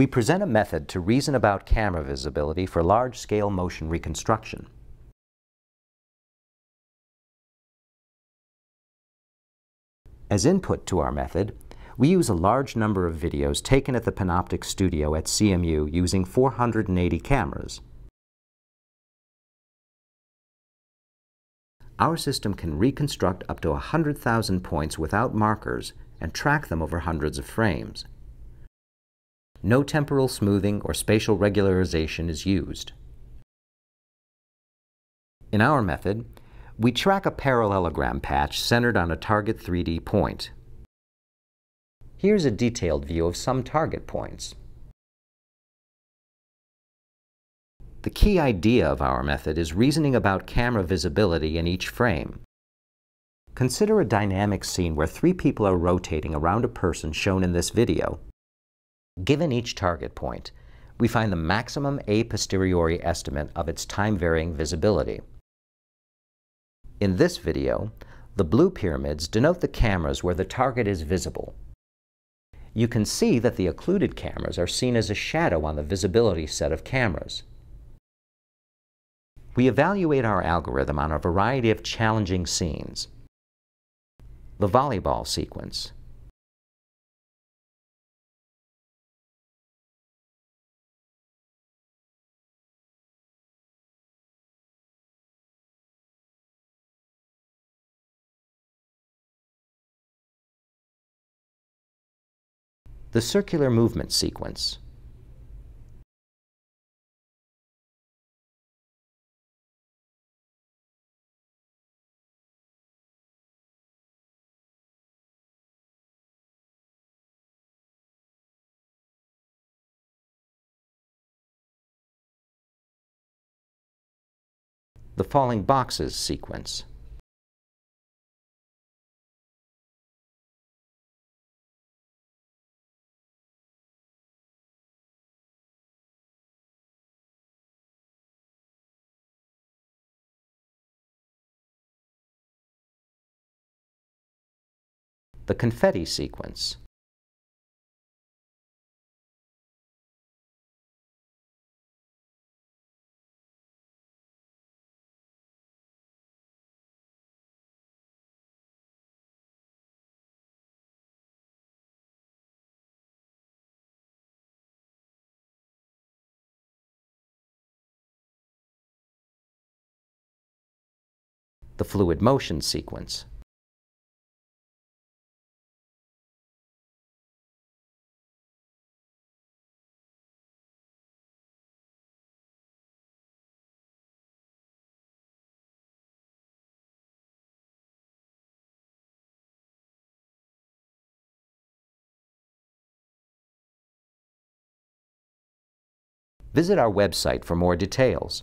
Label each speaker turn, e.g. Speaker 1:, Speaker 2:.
Speaker 1: We present a method to reason about camera visibility for large-scale motion reconstruction. As input to our method, we use a large number of videos taken at the Panoptic studio at CMU using 480 cameras. Our system can reconstruct up to 100,000 points without markers and track them over hundreds of frames. No temporal smoothing or spatial regularization is used. In our method, we track a parallelogram patch centered on a target 3D point. Here's a detailed view of some target points. The key idea of our method is reasoning about camera visibility in each frame. Consider a dynamic scene where three people are rotating around a person shown in this video. Given each target point, we find the maximum a posteriori estimate of its time-varying visibility. In this video, the blue pyramids denote the cameras where the target is visible. You can see that the occluded cameras are seen as a shadow on the visibility set of cameras. We evaluate our algorithm on a variety of challenging scenes. The volleyball sequence, the circular movement sequence. The falling boxes sequence. The confetti sequence. the fluid motion sequence. Visit our website for more details.